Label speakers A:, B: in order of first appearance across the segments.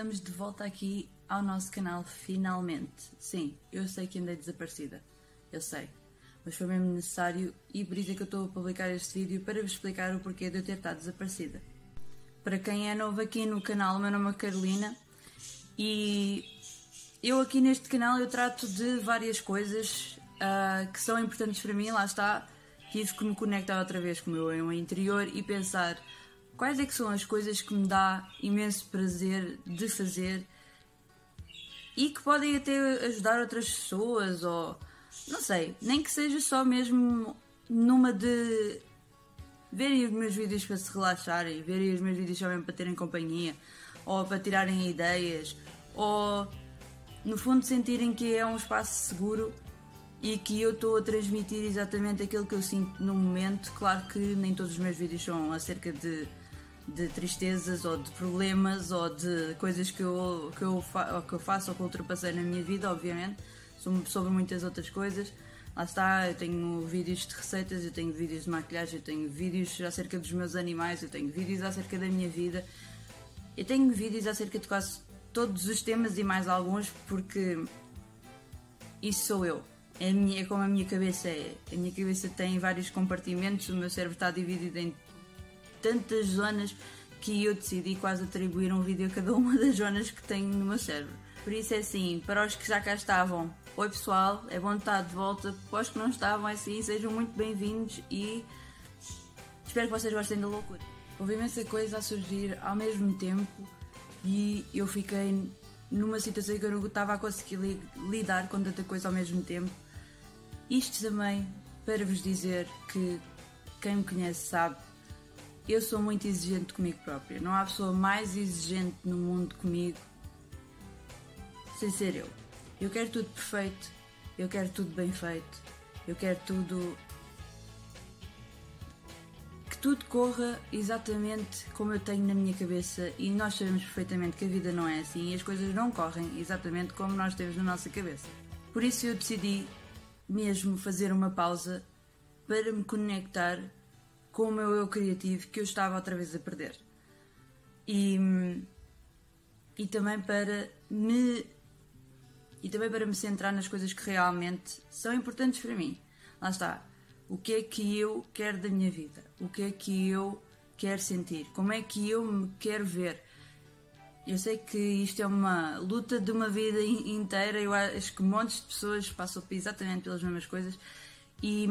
A: estamos de volta aqui ao nosso canal finalmente. Sim, eu sei que andei desaparecida, eu sei, mas foi mesmo necessário e por isso é que eu estou a publicar este vídeo para vos explicar o porquê de eu ter estado desaparecida. Para quem é novo aqui no canal, meu nome é Carolina e eu aqui neste canal eu trato de várias coisas uh, que são importantes para mim, lá está, tive que me conectar outra vez com o meu eu interior e pensar quais é que são as coisas que me dá imenso prazer de fazer e que podem até ajudar outras pessoas ou não sei, nem que seja só mesmo numa de verem os meus vídeos para se relaxarem, verem os meus vídeos só para terem companhia ou para tirarem ideias ou no fundo sentirem que é um espaço seguro e que eu estou a transmitir exatamente aquilo que eu sinto no momento. Claro que nem todos os meus vídeos são acerca de de tristezas ou de problemas ou de coisas que eu, que eu, fa que eu faço ou que ultrapassei na minha vida, obviamente, sobre muitas outras coisas. Lá está, eu tenho vídeos de receitas, eu tenho vídeos de maquilhagem, eu tenho vídeos acerca dos meus animais, eu tenho vídeos acerca da minha vida, eu tenho vídeos acerca de quase todos os temas e mais alguns, porque isso sou eu. É, minha, é como a minha cabeça é. A minha cabeça tem vários compartimentos, o meu cérebro está dividido em tantas zonas que eu decidi quase atribuir um vídeo a cada uma das zonas que tenho no meu cérebro. Por isso é assim, para os que já cá estavam, oi pessoal, é bom estar de volta. Para os que não estavam, é assim, sejam muito bem-vindos e espero que vocês gostem da loucura. Houve imensa coisa a surgir ao mesmo tempo e eu fiquei numa situação que eu não estava a conseguir lidar com tanta coisa ao mesmo tempo. Isto também para vos dizer que quem me conhece sabe eu sou muito exigente comigo própria. Não há pessoa mais exigente no mundo comigo sem ser eu. Eu quero tudo perfeito, eu quero tudo bem feito, eu quero tudo. que tudo corra exatamente como eu tenho na minha cabeça e nós sabemos perfeitamente que a vida não é assim e as coisas não correm exatamente como nós temos na nossa cabeça. Por isso eu decidi mesmo fazer uma pausa para me conectar com o meu eu criativo que eu estava outra vez a perder. E, e também para me e também para me centrar nas coisas que realmente são importantes para mim. Lá está. O que é que eu quero da minha vida? O que é que eu quero sentir? Como é que eu me quero ver? Eu sei que isto é uma luta de uma vida inteira. Eu acho que montes de pessoas passam exatamente pelas mesmas coisas e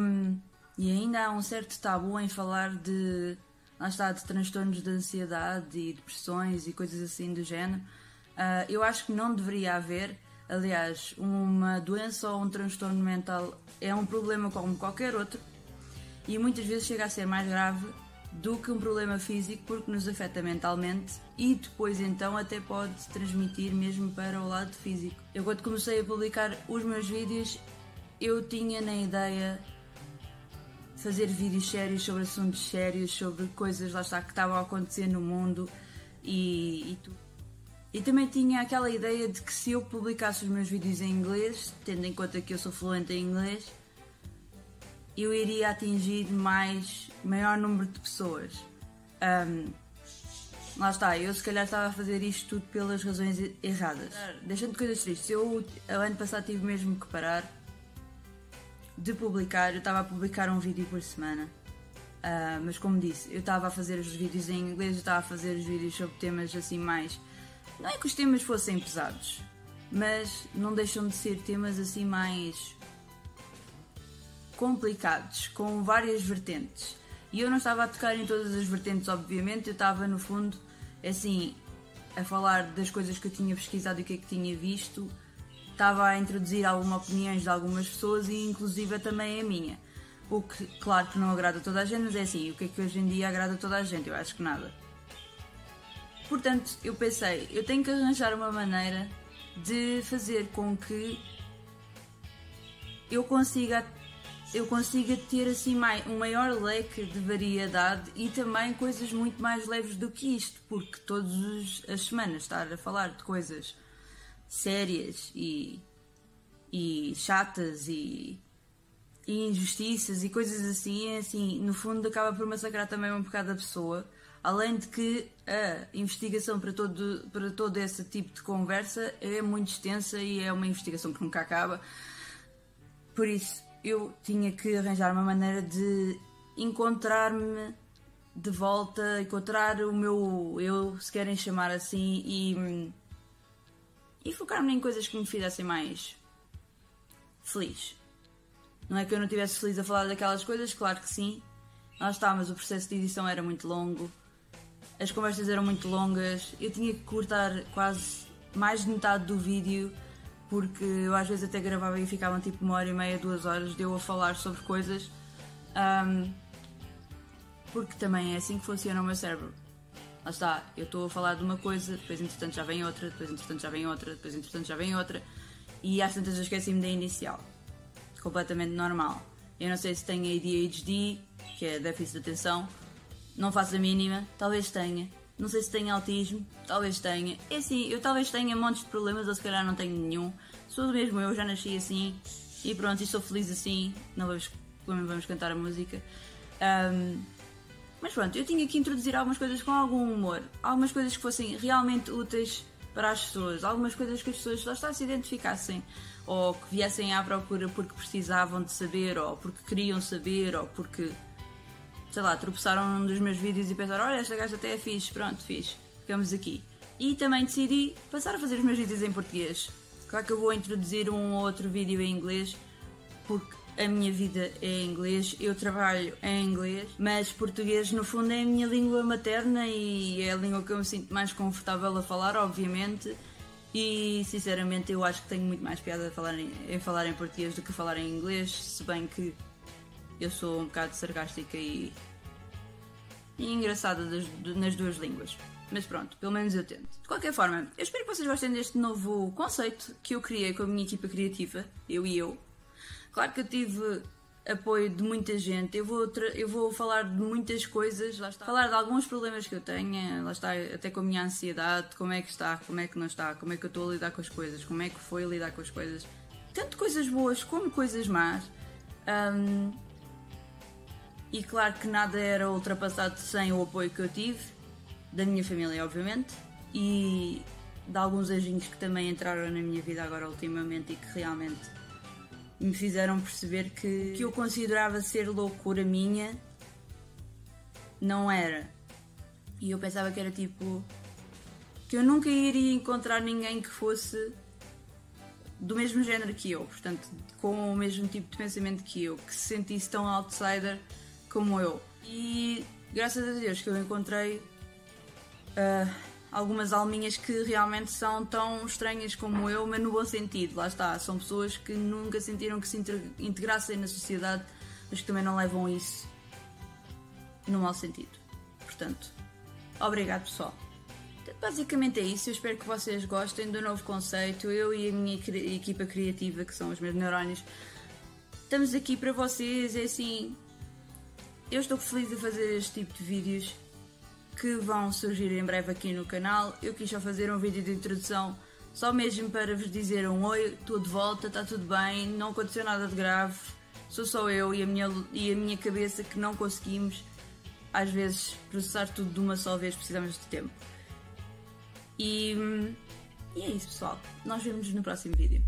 A: e ainda há um certo tabu em falar de, lá está, de transtornos de ansiedade e depressões e coisas assim do género. Uh, eu acho que não deveria haver. Aliás, uma doença ou um transtorno mental é um problema como qualquer outro e muitas vezes chega a ser mais grave do que um problema físico porque nos afeta mentalmente e depois então até pode transmitir mesmo para o lado físico. Eu quando comecei a publicar os meus vídeos eu tinha na ideia fazer vídeos sérios sobre assuntos sérios, sobre coisas lá está que estavam a acontecer no mundo e, e tudo. E também tinha aquela ideia de que se eu publicasse os meus vídeos em inglês, tendo em conta que eu sou fluente em inglês, eu iria atingir mais maior número de pessoas. Um, lá está, eu se calhar estava a fazer isto tudo pelas razões erradas. Deixando de coisas tristes, eu ano passado tive mesmo que parar de publicar, eu estava a publicar um vídeo por semana. Uh, mas como disse, eu estava a fazer os vídeos em inglês, eu estava a fazer os vídeos sobre temas assim mais. Não é que os temas fossem pesados, mas não deixam de ser temas assim mais complicados, com várias vertentes. E eu não estava a tocar em todas as vertentes, obviamente, eu estava no fundo assim a falar das coisas que eu tinha pesquisado e o que é que tinha visto estava a introduzir algumas opiniões de algumas pessoas e inclusive também a minha. O que, claro que não agrada a toda a gente, mas é assim, o que é que hoje em dia agrada a toda a gente? Eu acho que nada. Portanto, eu pensei, eu tenho que arranjar uma maneira de fazer com que eu consiga eu consiga ter assim mais, um maior leque de variedade e também coisas muito mais leves do que isto, porque todas as semanas estar a falar de coisas sérias e, e chatas e, e, injustiças e coisas assim, é assim, no fundo acaba por massacrar também um bocado a pessoa. Além de que a investigação para todo, para todo esse tipo de conversa é muito extensa e é uma investigação que nunca acaba. Por isso, eu tinha que arranjar uma maneira de encontrar-me de volta, encontrar o meu eu, se querem chamar assim, e, e focar-me em coisas que me fizessem mais feliz. Não é que eu não estivesse feliz a falar daquelas coisas, claro que sim. Lá está, mas o processo de edição era muito longo, as conversas eram muito longas, eu tinha que cortar quase mais de metade do vídeo, porque eu às vezes até gravava e ficavam tipo uma hora e meia, duas horas de eu a falar sobre coisas. Um, porque também é assim que funciona o meu cérebro. Lá está, eu estou a falar de uma coisa, depois entretanto já vem outra, depois entretanto já vem outra, depois entretanto já vem outra, e às tantas eu esqueci-me da inicial. Completamente normal. Eu não sei se tenho ADHD, que é déficit de atenção, não faço a mínima, talvez tenha. Não sei se tenho autismo, talvez tenha. É assim, eu talvez tenha montes de problemas, ou se calhar não tenho nenhum. Sou mesmo eu, já nasci assim, e pronto, e sou feliz assim. Não vamos, vamos cantar a música. Um, mas pronto, eu tinha que introduzir algumas coisas com algum humor, algumas coisas que fossem realmente úteis para as pessoas, algumas coisas que as pessoas lá está se identificassem, ou que viessem à procura porque precisavam de saber, ou porque queriam saber, ou porque, sei lá, tropeçaram num dos meus vídeos e pensaram: olha, esta gaja até é fixe, pronto, fixe, ficamos aqui. E também decidi passar a fazer os meus vídeos em português. Claro que eu vou introduzir um ou outro vídeo em inglês, porque a minha vida é inglês, eu trabalho em inglês, mas português no fundo é a minha língua materna e é a língua que eu me sinto mais confortável a falar, obviamente. E sinceramente eu acho que tenho muito mais piada a falar em, em falar em português do que falar em inglês, se bem que eu sou um bocado sarcástica e, e engraçada das, nas duas línguas. Mas pronto, pelo menos eu tento. De qualquer forma, eu espero que vocês gostem deste novo conceito que eu criei com a minha equipa criativa, eu e eu, Claro que eu tive apoio de muita gente. Eu vou, eu vou falar de muitas coisas, lá está. Falar de alguns problemas que eu tenho, lá está, até com a minha ansiedade, como é que está, como é que não está, como é que eu estou a lidar com as coisas, como é que foi lidar com as coisas. Tanto coisas boas como coisas más. Um, e claro que nada era ultrapassado sem o apoio que eu tive, da minha família, obviamente, e de alguns anjinhos que também entraram na minha vida agora ultimamente e que realmente me fizeram perceber que que eu considerava ser loucura minha não era. E eu pensava que era tipo que eu nunca iria encontrar ninguém que fosse do mesmo género que eu, portanto, com o mesmo tipo de pensamento que eu, que se sentisse tão outsider como eu. E graças a Deus que eu encontrei uh, algumas alminhas que realmente são tão estranhas como eu, mas no bom sentido, lá está. São pessoas que nunca sentiram que se integrassem na sociedade, mas que também não levam isso no mau sentido. Portanto, obrigado pessoal. Basicamente é isso, eu espero que vocês gostem do novo conceito. Eu e a minha equipa criativa, que são os meus neurónios, estamos aqui para vocês. É assim, eu estou feliz de fazer este tipo de vídeos que vão surgir em breve aqui no canal. Eu quis só fazer um vídeo de introdução, só mesmo para vos dizer um oi, estou de volta, está tudo bem, não aconteceu nada de grave, sou só eu e a minha, e a minha cabeça que não conseguimos, às vezes, processar tudo de uma só vez, precisamos de tempo. E, e é isso, pessoal. Nós vemos no próximo vídeo.